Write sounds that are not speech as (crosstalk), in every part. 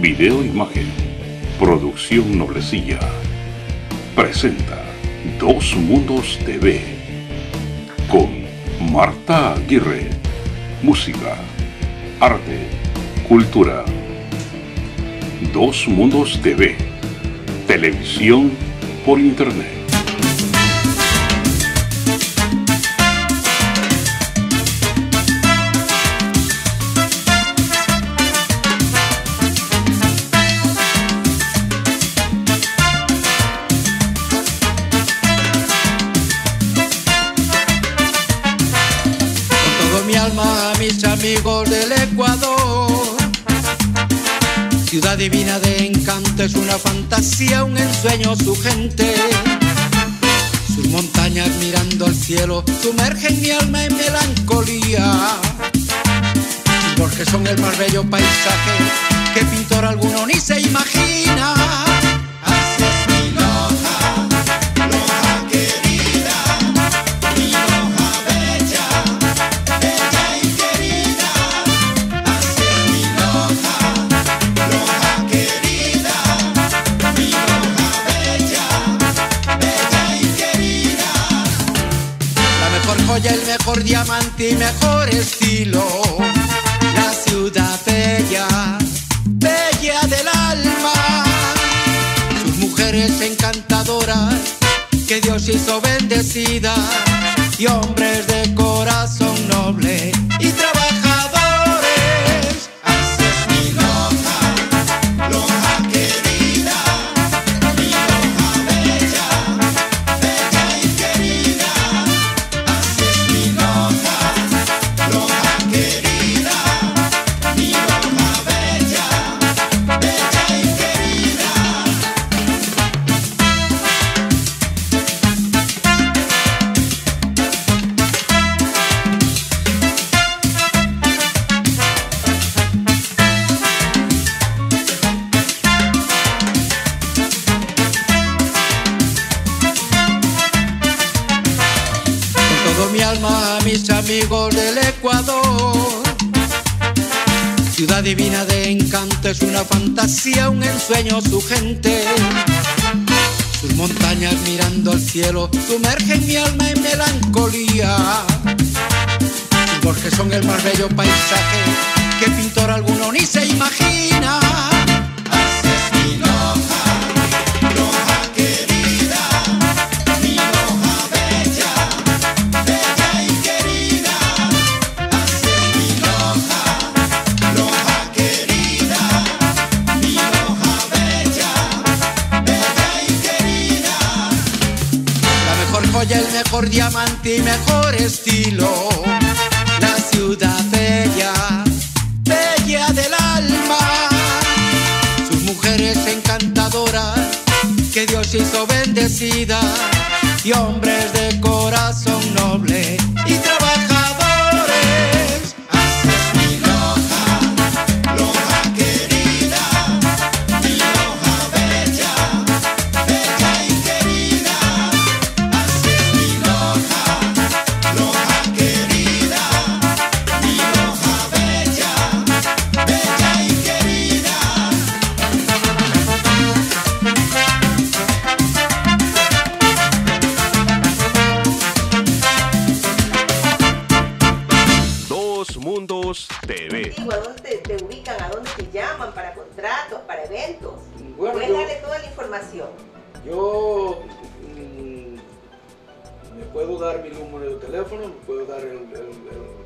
Video Imagen, Producción Noblecilla, presenta Dos Mundos TV con Marta Aguirre. Música, arte, cultura. Dos Mundos TV, televisión por internet. Mi alma a mis amigos del Ecuador. Ciudad divina de encanto, es una fantasía, un ensueño su gente. Sus montañas mirando al cielo sumergen mi alma en melancolía. Porque son el más bello paisaje que pintor alguno ni se imagina. El mejor diamante y mejor estilo. La ciudad bella, bella del alma. Sus mujeres encantadoras que Dios hizo bendecidas. Y hombres de corazón noble y mis amigos del Ecuador. Ciudad divina de encanto, es una fantasía, un ensueño su gente. Sus montañas mirando al cielo sumergen mi alma en melancolía. Porque son el más bello paisaje que pintor alguno ni se imagina. Mejor diamante y mejor estilo. La ciudad bella, bella del alma. Sus mujeres encantadoras que Dios hizo bendecidas. Y hombres de corazón noble eventos? Bueno, Puedes yo- darle toda la información. Yo mm, me puedo dar mi número de teléfono, me puedo dar el... el- el-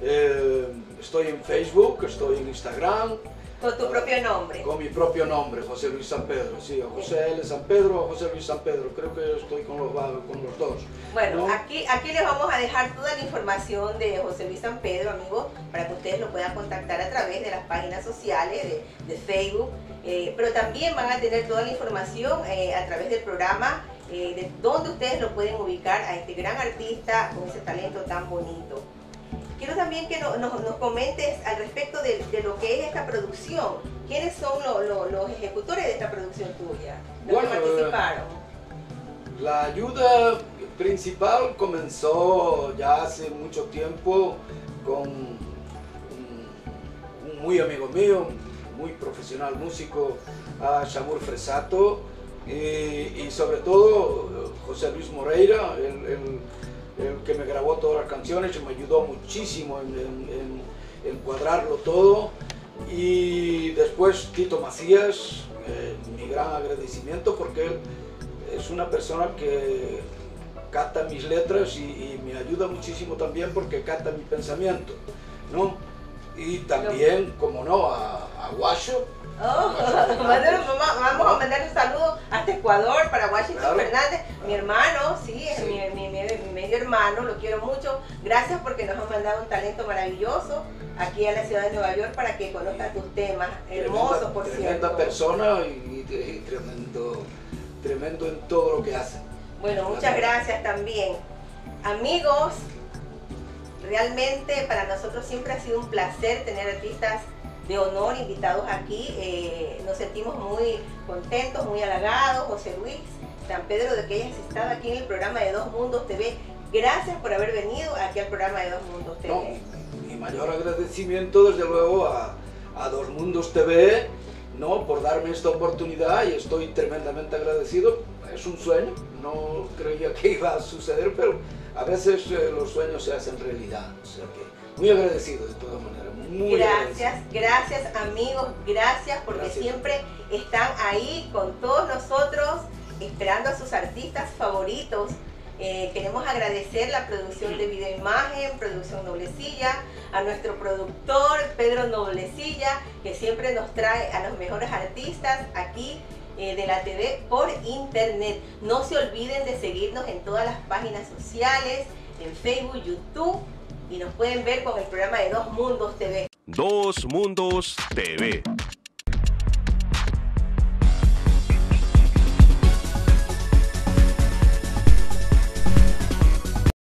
eh, estoy en Facebook, estoy en Instagram. Con tu propio nombre. Con mi propio nombre, José Luis San Pedro. Sí, o José L. San Pedro o José Luis San Pedro. Creo que estoy con los, va- con los dos. Bueno, ¿no? aquí, aquí les vamos a dejar toda la información de José Luis San Pedro, amigos, para que ustedes lo puedan contactar a través de las páginas sociales de, de Facebook. eh, pero también van a tener toda la información eh, a través del programa eh, de dónde ustedes lo pueden ubicar a este gran artista con ese talento tan bonito. Quiero también que no- nos, nos comentes al respecto de, de lo que es esta producción. ¿Quiénes son lo- lo- los ejecutores de esta producción tuya? Los Bueno, que eh, participaron. La ayuda principal comenzó ya hace mucho tiempo con un, un muy amigo mío, muy profesional músico, a Shamur Fresato y, sobre todo José Luis Moreira, el, que me grabó todas las canciones y me ayudó muchísimo en, en, cuadrarlo todo. Y después Tito Macías, eh, mi gran agradecimiento porque él es una persona que cata mis letras y, me ayuda muchísimo también porque cata mi pensamiento, ¿no? Y también, como no, a, a Washo. Oh, (laughs) vamos a mandar un saludo hasta Ecuador para Washington Fernández, mi hermano, sí, es Mi, mi, medio hermano, lo quiero mucho. Gracias porque nos han mandado un talento maravilloso aquí a la ciudad de Nueva York para que conozca tus temas, hermosos por cierto. Tremenda persona y, y tremendo, tremendo en todo lo que hace. Bueno, muchas gracias también. Amigos, realmente para nosotros siempre ha sido un placer tener artistas de honor invitados aquí. Eh, nos sentimos muy contentos, muy halagados. José Luis San Pedro, de que hayas estado aquí en el programa de Dos Mundos TV. Gracias por haber venido aquí al programa de Dos Mundos TV. mi mayor agradecimiento, desde luego, a, a Dos Mundos TV, ¿no? por darme esta oportunidad y estoy tremendamente agradecido. Es un sueño, no creía que iba a suceder, pero a veces eh, los sueños se hacen realidad. O sea que muy agradecido de todas maneras. Muy gracias, gracias amigos, gracias porque siempre están ahí con todos nosotros esperando a sus artistas favoritos. Eh, queremos agradecer la producción de Video Imagen, Producción Noblecilla, a nuestro productor Pedro Noblecilla, que siempre nos trae a los mejores artistas aquí eh, de la TV por internet. No se olviden de seguirnos en todas las páginas sociales, en Facebook, YouTube y nos pueden ver con el programa de Dos Mundos TV. Dos Mundos TV.